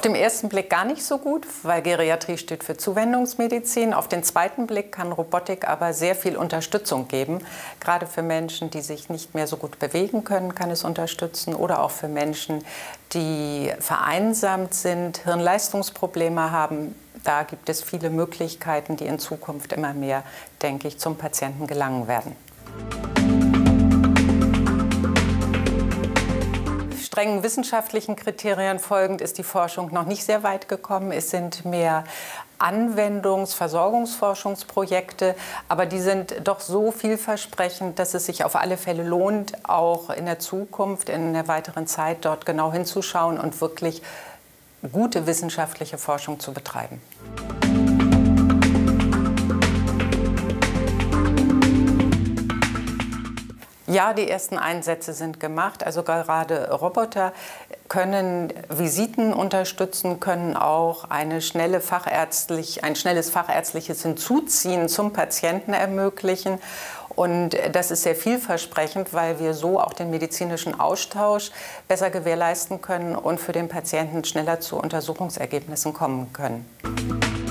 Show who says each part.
Speaker 1: dem ersten Blick gar nicht so gut, weil Geriatrie steht für Zuwendungsmedizin. Auf den zweiten Blick kann Robotik aber sehr viel Unterstützung geben. Gerade für Menschen, die sich nicht mehr so gut bewegen können, kann es unterstützen. Oder auch für Menschen, die vereinsamt sind, Hirnleistungsprobleme haben. Da gibt es viele Möglichkeiten, die in Zukunft immer mehr, denke ich, zum Patienten gelangen werden. Strengen wissenschaftlichen Kriterien folgend ist die Forschung noch nicht sehr weit gekommen. Es sind mehr Anwendungs-, Versorgungsforschungsprojekte, aber die sind doch so vielversprechend, dass es sich auf alle Fälle lohnt, auch in der Zukunft, in der weiteren Zeit dort genau hinzuschauen und wirklich gute wissenschaftliche Forschung zu betreiben. Ja, die ersten Einsätze sind gemacht. Also gerade Roboter können Visiten unterstützen, können auch eine schnelle fachärztlich, ein schnelles fachärztliches Hinzuziehen zum Patienten ermöglichen. Und das ist sehr vielversprechend, weil wir so auch den medizinischen Austausch besser gewährleisten können und für den Patienten schneller zu Untersuchungsergebnissen kommen können.